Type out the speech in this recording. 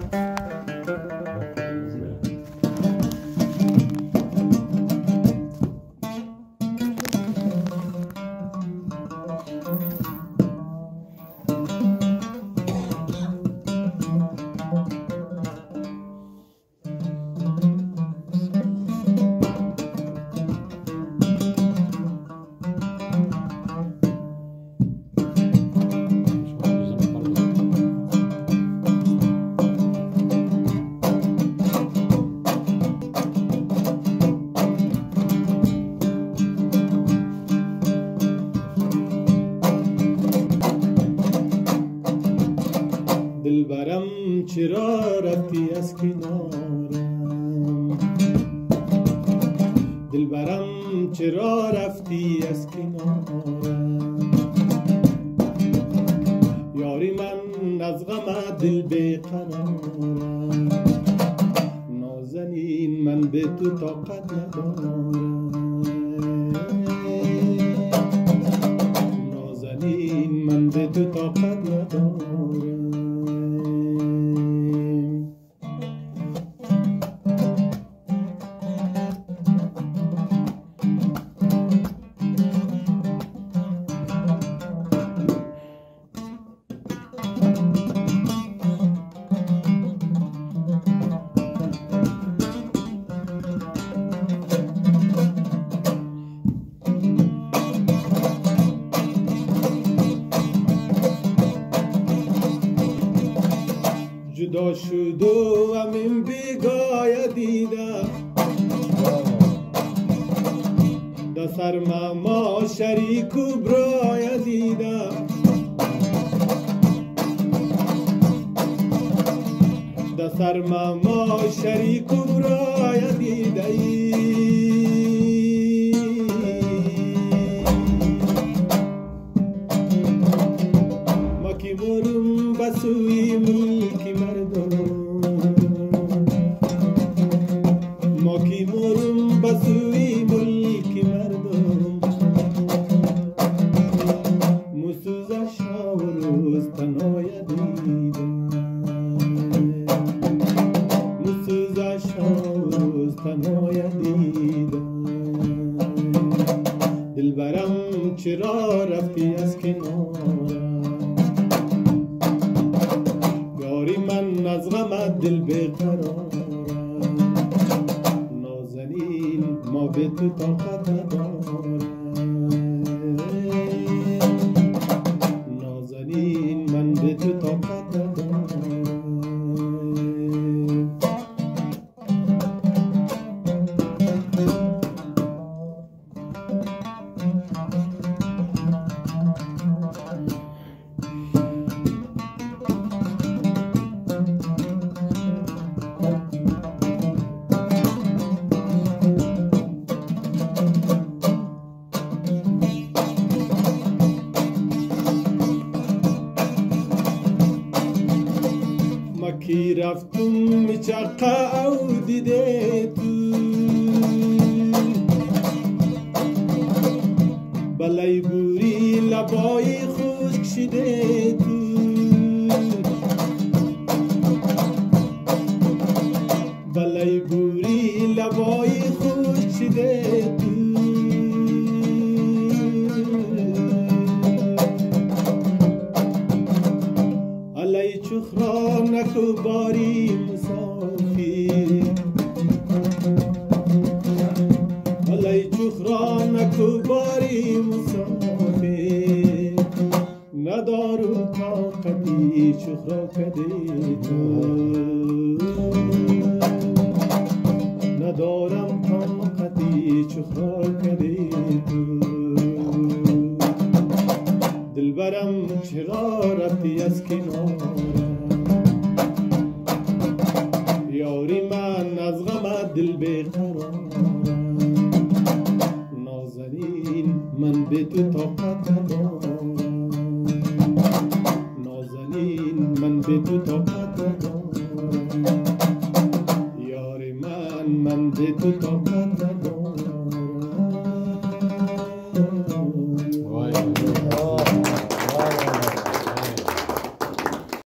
دلبرم چرا رفتی از کنارم. دلبرم چرا رفتی از کنارم؟ یاری من از غم دل بیقرارم نازنین من به تو طاقت ندارم. جدا شد و همین بیگای دیدم. سر ما شریک و برای دیدم. در سر ما شریک و برای دیده ما کی مرم بسوی ملکی مردم مسوزش ها و روز تنهای دیدم مسوزش ها و روز تنهای دیدم دلبرم چرا رفتی از کنارم یاری من از غم دل بیقرارم تو طاقت ندارم نازنین رفتم میچقه او دیده تو. بلای بوری لبای خشک شده تو. نکو باری مسافر علی چخرا نکو باری مسافر ندارم طاقتی چخرا کده تو. ندارم طاقتی چخرا کده تو. دلبرم چرا رفتی از کنارم بیقرارم نازنین من به تو طاقت ندارم نازنین من به تو